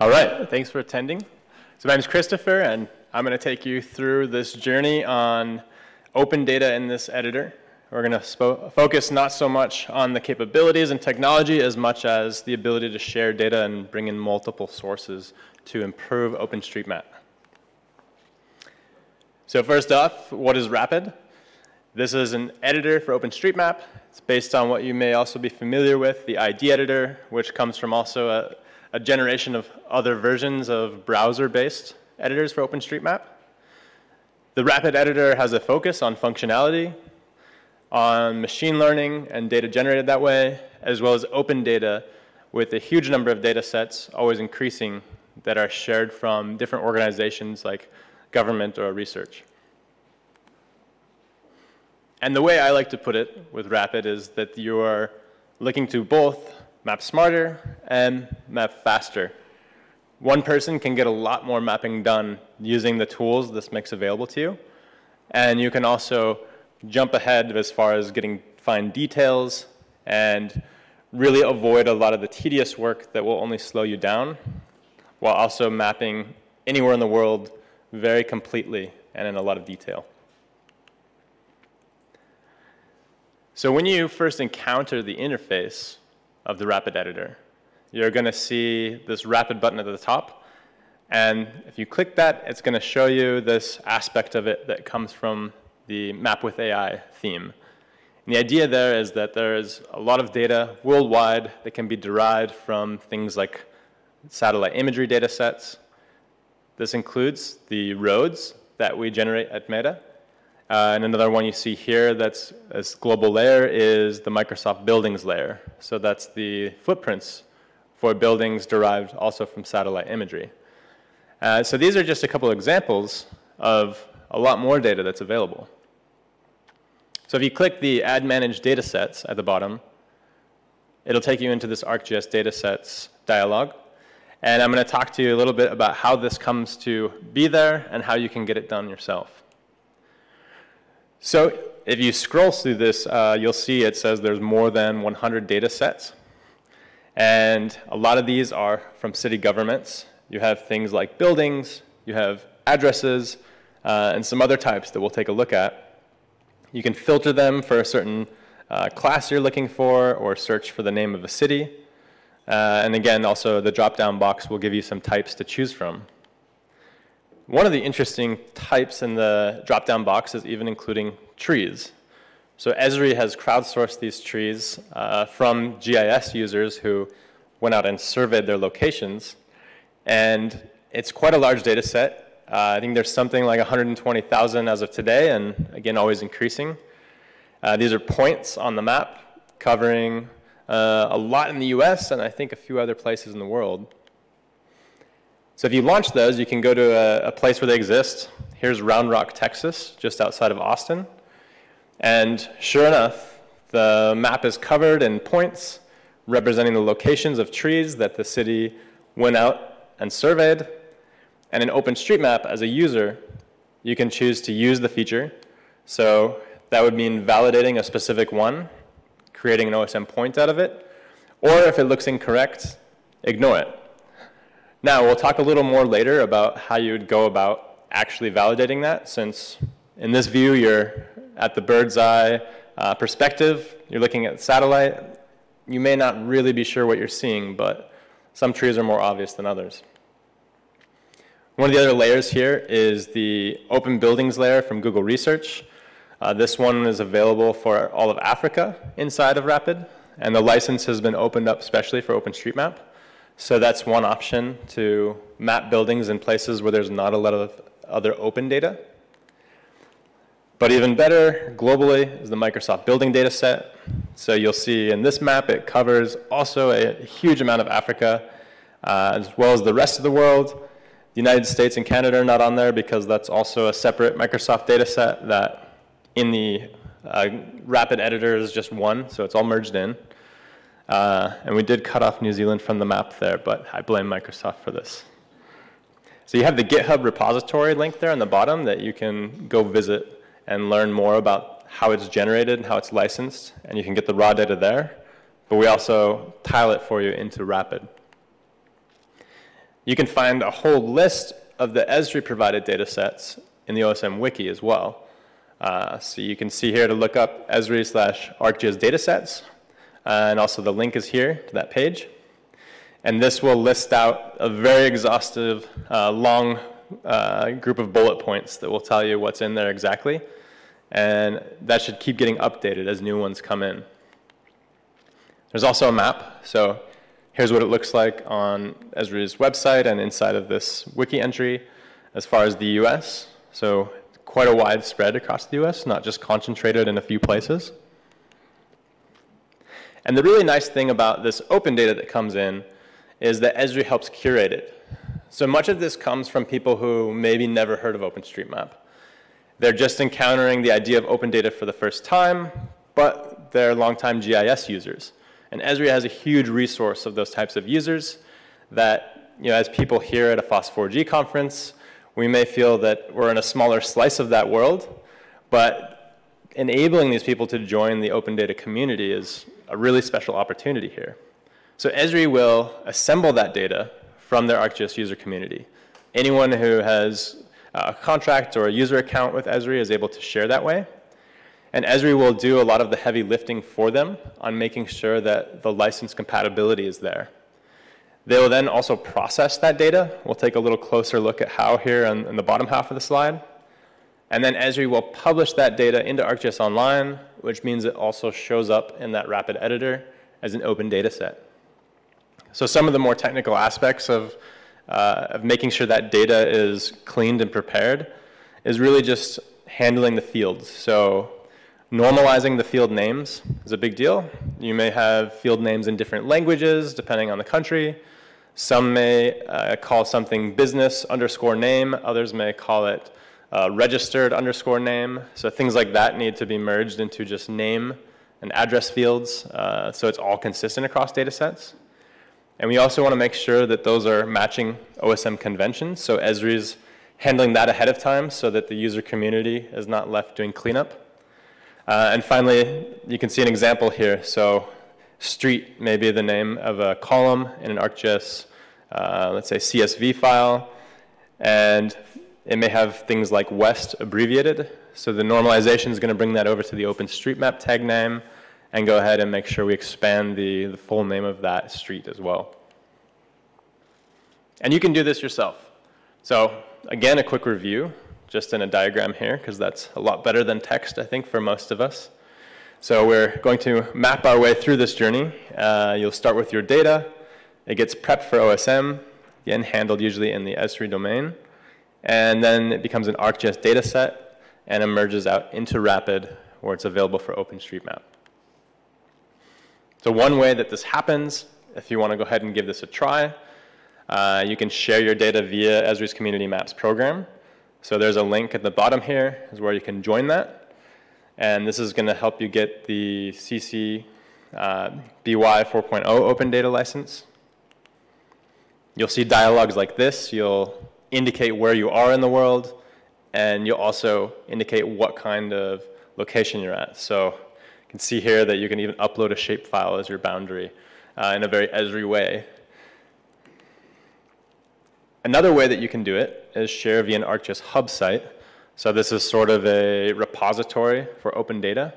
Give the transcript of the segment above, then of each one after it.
All right, thanks for attending. So my name is Christopher, and I'm going to take you through this journey on open data in this editor. We're going to focus not so much on the capabilities and technology as much as the ability to share data and bring in multiple sources to improve OpenStreetMap. So first off, what is Rapid? This is an editor for OpenStreetMap. It's based on what you may also be familiar with, the ID editor, which comes from also a a generation of other versions of browser-based editors for OpenStreetMap. The Rapid editor has a focus on functionality, on machine learning and data generated that way, as well as open data with a huge number of data sets, always increasing, that are shared from different organizations like government or research. And the way I like to put it with Rapid is that you are looking to both map smarter and map faster. One person can get a lot more mapping done using the tools this makes available to you. And you can also jump ahead as far as getting fine details and really avoid a lot of the tedious work that will only slow you down while also mapping anywhere in the world very completely and in a lot of detail. So when you first encounter the interface, of the Rapid editor. You're going to see this Rapid button at the top. And if you click that, it's going to show you this aspect of it that comes from the MapWithAI theme. And the idea there is that there is a lot of data worldwide that can be derived from things like satellite imagery data sets. This includes the roads that we generate at Meta, uh, and another one you see here that's this global layer is the Microsoft Buildings layer. So that's the footprints for buildings derived also from satellite imagery. Uh, so these are just a couple examples of a lot more data that's available. So if you click the Add Manage Datasets at the bottom, it'll take you into this ArcGIS Datasets dialog. And I'm going to talk to you a little bit about how this comes to be there and how you can get it done yourself. So if you scroll through this, uh, you'll see it says there's more than 100 data sets. And a lot of these are from city governments. You have things like buildings, you have addresses, uh, and some other types that we'll take a look at. You can filter them for a certain uh, class you're looking for or search for the name of a city. Uh, and again, also the drop-down box will give you some types to choose from. One of the interesting types in the drop-down box is even including trees. So Esri has crowdsourced these trees uh, from GIS users who went out and surveyed their locations. And it's quite a large data set. Uh, I think there's something like 120,000 as of today, and again, always increasing. Uh, these are points on the map covering uh, a lot in the US and I think a few other places in the world. So if you launch those, you can go to a, a place where they exist. Here's Round Rock, Texas, just outside of Austin. And sure enough, the map is covered in points representing the locations of trees that the city went out and surveyed. And in OpenStreetMap, as a user, you can choose to use the feature. So that would mean validating a specific one, creating an OSM point out of it, or if it looks incorrect, ignore it. Now, we'll talk a little more later about how you would go about actually validating that, since in this view, you're at the bird's eye uh, perspective, you're looking at satellite, you may not really be sure what you're seeing, but some trees are more obvious than others. One of the other layers here is the open buildings layer from Google Research. Uh, this one is available for all of Africa inside of Rapid, and the license has been opened up specially for OpenStreetMap. So that's one option to map buildings in places where there's not a lot of other open data. But even better, globally, is the Microsoft Building data set. So you'll see in this map, it covers also a huge amount of Africa, uh, as well as the rest of the world. The United States and Canada are not on there because that's also a separate Microsoft data set that in the uh, rapid editor is just one, so it's all merged in. Uh, and we did cut off New Zealand from the map there, but I blame Microsoft for this. So you have the GitHub repository link there on the bottom that you can go visit and learn more about how it's generated and how it's licensed, and you can get the raw data there. But we also tile it for you into Rapid. You can find a whole list of the Esri provided data sets in the OSM wiki as well. Uh, so you can see here to look up Esri slash ArcGIS datasets, uh, and also the link is here to that page. And this will list out a very exhaustive, uh, long uh, group of bullet points that will tell you what's in there exactly. And that should keep getting updated as new ones come in. There's also a map. So here's what it looks like on Esri's website and inside of this wiki entry as far as the US. So quite a wide spread across the US, not just concentrated in a few places. And the really nice thing about this open data that comes in is that Esri helps curate it. So much of this comes from people who maybe never heard of OpenStreetMap. They're just encountering the idea of open data for the first time, but they're longtime GIS users. And Esri has a huge resource of those types of users that, you know, as people here at a FOSS4G conference, we may feel that we're in a smaller slice of that world, but enabling these people to join the open data community is a really special opportunity here. So Esri will assemble that data from their ArcGIS user community. Anyone who has uh, a contract or a user account with Esri is able to share that way. And Esri will do a lot of the heavy lifting for them on making sure that the license compatibility is there. They will then also process that data. We'll take a little closer look at how here in, in the bottom half of the slide. And then Esri will publish that data into ArcGIS Online, which means it also shows up in that rapid editor as an open data set. So some of the more technical aspects of, uh, of making sure that data is cleaned and prepared is really just handling the fields. So normalizing the field names is a big deal. You may have field names in different languages depending on the country. Some may uh, call something business underscore name. Others may call it uh, registered underscore name. So things like that need to be merged into just name and address fields uh, so it's all consistent across data sets. And we also want to make sure that those are matching OSM conventions. So Esri's handling that ahead of time so that the user community is not left doing cleanup. Uh, and finally, you can see an example here. So street may be the name of a column in an ArcGIS, uh, let's say CSV file. And it may have things like west abbreviated. So the normalization is going to bring that over to the OpenStreetMap tag name and go ahead and make sure we expand the, the full name of that street as well. And you can do this yourself. So again, a quick review, just in a diagram here, because that's a lot better than text, I think, for most of us. So we're going to map our way through this journey. Uh, you'll start with your data. It gets prepped for OSM, again, handled usually in the Esri domain. And then it becomes an ArcGIS data set and emerges out into Rapid, where it's available for OpenStreetMap. So one way that this happens, if you want to go ahead and give this a try, uh, you can share your data via Esri's Community Maps program. So there's a link at the bottom here is where you can join that. And this is going to help you get the CC uh, BY 4.0 open data license. You'll see dialogues like this. You'll indicate where you are in the world, and you'll also indicate what kind of location you're at. So you can see here that you can even upload a shapefile as your boundary uh, in a very Esri way. Another way that you can do it is share via an ArcGIS hub site. So this is sort of a repository for open data.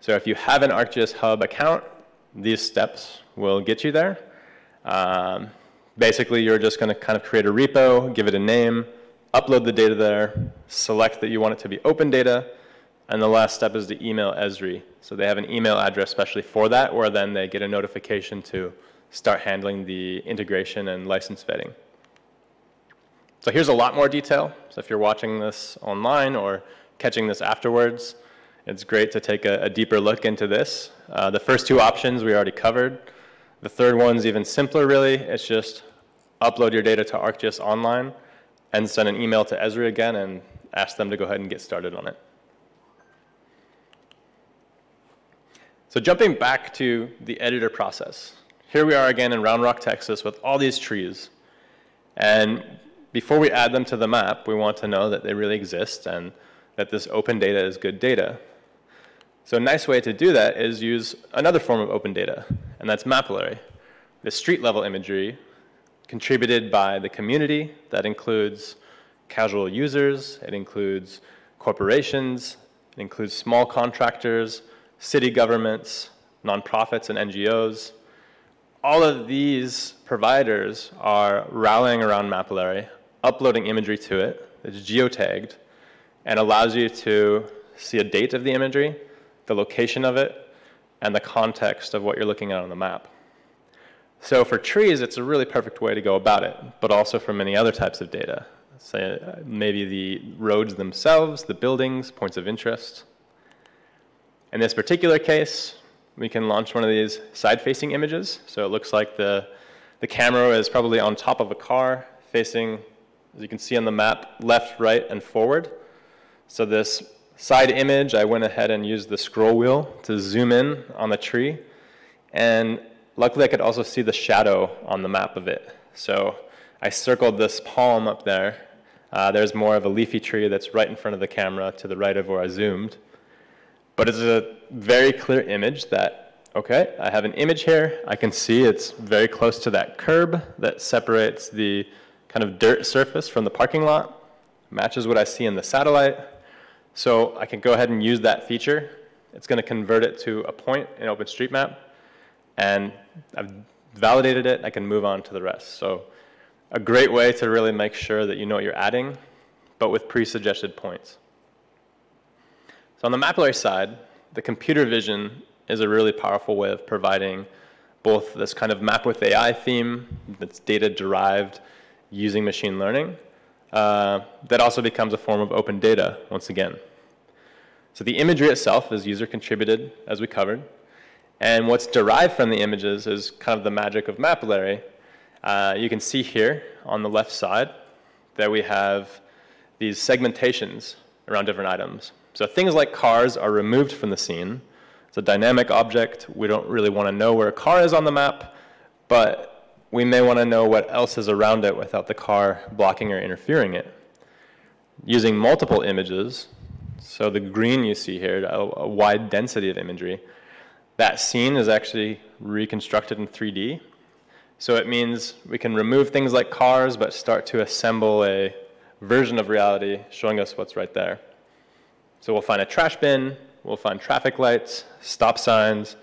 So if you have an ArcGIS hub account, these steps will get you there. Um, basically, you're just going to kind of create a repo, give it a name, upload the data there, select that you want it to be open data, and the last step is to email Esri. So they have an email address especially for that, where then they get a notification to start handling the integration and license vetting. So here's a lot more detail. So if you're watching this online or catching this afterwards, it's great to take a, a deeper look into this. Uh, the first two options we already covered. The third one's even simpler, really. It's just upload your data to ArcGIS Online and send an email to Esri again and ask them to go ahead and get started on it. So jumping back to the editor process. Here we are again in Round Rock, Texas with all these trees. And before we add them to the map, we want to know that they really exist and that this open data is good data. So a nice way to do that is use another form of open data, and that's Mapillary. The street level imagery contributed by the community. That includes casual users, it includes corporations, it includes small contractors, city governments, nonprofits and NGOs. All of these providers are rallying around Mapillary, uploading imagery to it, it's geotagged, and allows you to see a date of the imagery, the location of it, and the context of what you're looking at on the map. So for trees, it's a really perfect way to go about it, but also for many other types of data. Say uh, maybe the roads themselves, the buildings, points of interest. In this particular case, we can launch one of these side-facing images. So it looks like the, the camera is probably on top of a car facing, as you can see on the map, left, right, and forward. So this side image, I went ahead and used the scroll wheel to zoom in on the tree. And luckily I could also see the shadow on the map of it. So I circled this palm up there. Uh, there's more of a leafy tree that's right in front of the camera to the right of where I zoomed. But it's a very clear image that, okay, I have an image here. I can see it's very close to that curb that separates the kind of dirt surface from the parking lot. Matches what I see in the satellite. So I can go ahead and use that feature. It's going to convert it to a point in OpenStreetMap. And I've validated it. I can move on to the rest. So a great way to really make sure that you know what you're adding, but with pre-suggested points. So on the Mapillary side, the computer vision is a really powerful way of providing both this kind of MapWithAI theme that's data derived using machine learning, uh, that also becomes a form of open data once again. So the imagery itself is user contributed, as we covered. And what's derived from the images is kind of the magic of Mapillary. Uh, you can see here on the left side that we have these segmentations around different items. So things like cars are removed from the scene. It's a dynamic object. We don't really want to know where a car is on the map, but we may want to know what else is around it without the car blocking or interfering it. Using multiple images, so the green you see here, a, a wide density of imagery, that scene is actually reconstructed in 3D. So it means we can remove things like cars, but start to assemble a version of reality showing us what's right there. So we'll find a trash bin, we'll find traffic lights, stop signs,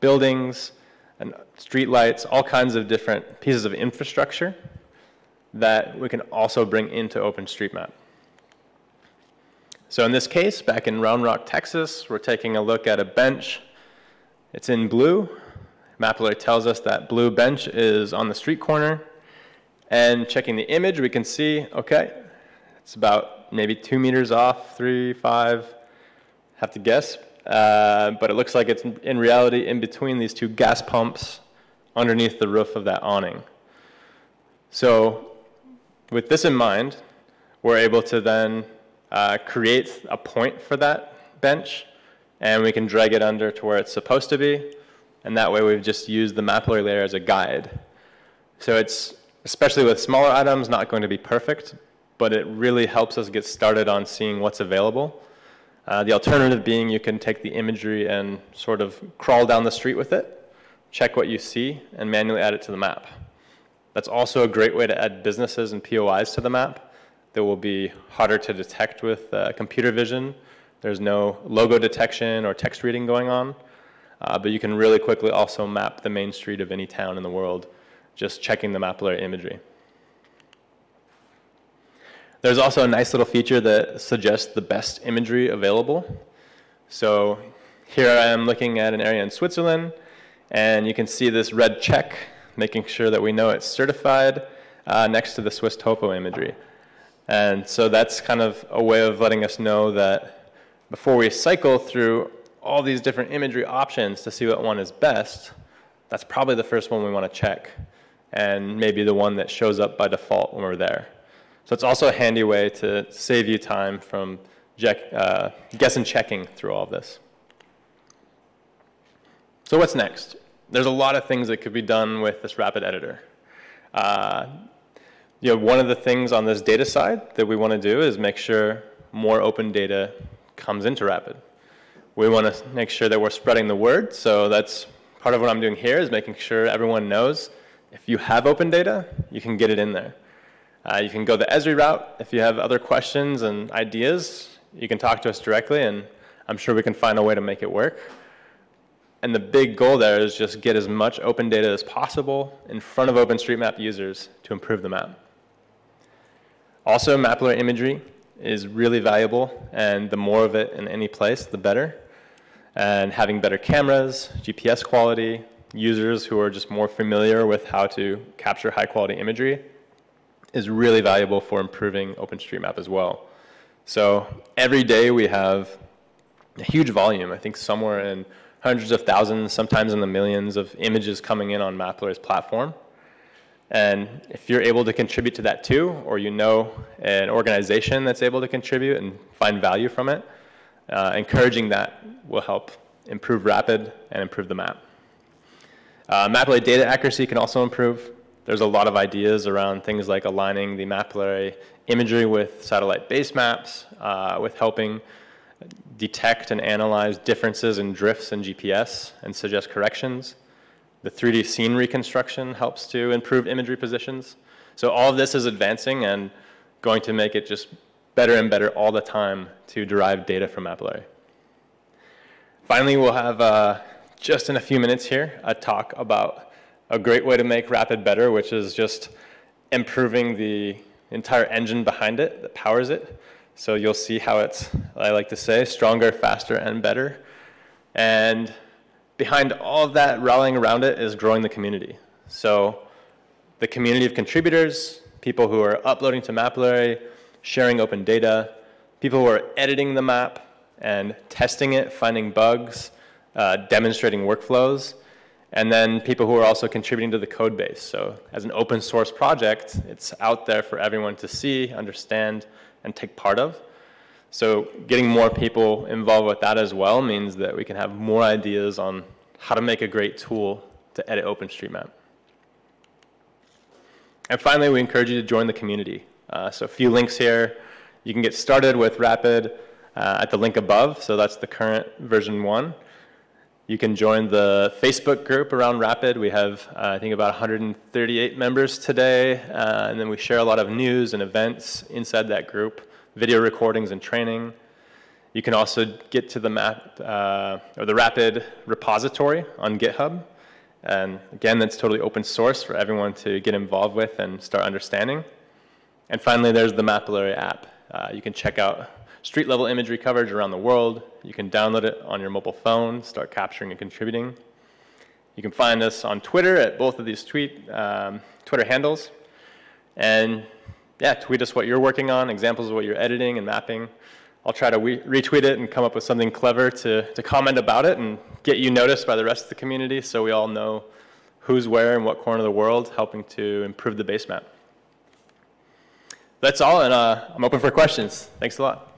buildings, and street lights, all kinds of different pieces of infrastructure that we can also bring into OpenStreetMap. So in this case, back in Round Rock, Texas, we're taking a look at a bench. It's in blue. Mapillary tells us that blue bench is on the street corner. And checking the image, we can see, okay, it's about maybe two meters off, three, five, have to guess. Uh, but it looks like it's in reality in between these two gas pumps underneath the roof of that awning. So with this in mind, we're able to then uh, create a point for that bench, and we can drag it under to where it's supposed to be, and that way we've just used the Mapillary layer as a guide. So it's, especially with smaller items, not going to be perfect, but it really helps us get started on seeing what's available. Uh, the alternative being you can take the imagery and sort of crawl down the street with it, check what you see, and manually add it to the map. That's also a great way to add businesses and POIs to the map that will be harder to detect with uh, computer vision. There's no logo detection or text reading going on, uh, but you can really quickly also map the main street of any town in the world just checking the Mapillary imagery. There's also a nice little feature that suggests the best imagery available. So here I am looking at an area in Switzerland, and you can see this red check, making sure that we know it's certified uh, next to the swisstopo imagery. And so that's kind of a way of letting us know that before we cycle through all these different imagery options to see what one is best, that's probably the first one we want to check, and maybe the one that shows up by default when we're there. So it's also a handy way to save you time from uh, guessing checking through all of this. So what's next? There's a lot of things that could be done with this rapid editor. Uh, you know, one of the things on this data side that we want to do is make sure more open data comes into Rapid. We want to make sure that we're spreading the word, so that's part of what I'm doing here is making sure everyone knows If you have open data, you can get it in there. Uh, you can go the Esri route. If you have other questions and ideas, you can talk to us directly, and I'm sure we can find a way to make it work. And the big goal there is just get as much open data as possible in front of OpenStreetMap users to improve the map. Also, Mapillary imagery is really valuable, and the more of it in any place, the better. And having better cameras, GPS quality, users who are just more familiar with how to capture high quality imagery is really valuable for improving OpenStreetMap as well. So every day we have a huge volume, I think somewhere in hundreds of thousands, sometimes in the millions of images coming in on Mapillary's platform. And if you're able to contribute to that too, or you know an organization that's able to contribute and find value from it, uh, encouraging that will help improve Rapid and improve the map. Uh, data accuracy can also improve. There's a lot of ideas around things like aligning the Mapillary imagery with satellite base maps, uh, with helping detect and analyze differences in drifts in GPS and suggest corrections. The 3D scene reconstruction helps to improve imagery positions. So all of this is advancing and going to make it just better and better all the time to derive data from Mapillary. Finally, we'll have, uh, just in a few minutes here, a talk about a great way to make Rapid better, which is just improving the entire engine behind it that powers it. So you'll see how it's, I like to say, stronger, faster, and better. And behind all of that, rallying around it is growing the community. So the community of contributors, people who are uploading to Mapillary, sharing open data, people who are editing the map and testing it, finding bugs, uh, demonstrating workflows, and then people who are also contributing to the code base. So as an open source project, it's out there for everyone to see, understand, and take part of. So getting more people involved with that as well means that we can have more ideas on how to make a great tool to edit OpenStreetMap. And finally, we encourage you to join the community. Uh, so a few links here. You can get started with Rapid uh, at the link above. So that's the current version one. You can join the Facebook group around Rapid. We have, uh, I think, about 138 members today. Uh, and then we share a lot of news and events inside that group video recordings and training. You can also get to the map uh, or the Rapid repository on GitHub. And again, that's totally open source for everyone to get involved with and start understanding. And finally, there's the Mapillary app. Uh, you can check out street level imagery coverage around the world. You can download it on your mobile phone, start capturing and contributing. You can find us on Twitter at both of these tweet, um, Twitter handles. And yeah, tweet us what you're working on, examples of what you're editing and mapping. I'll try to retweet it and come up with something clever to, to comment about it and get you noticed by the rest of the community so we all know who's where in what corner of the world, helping to improve the base map. That's all, and uh, I'm open for questions. Thanks a lot.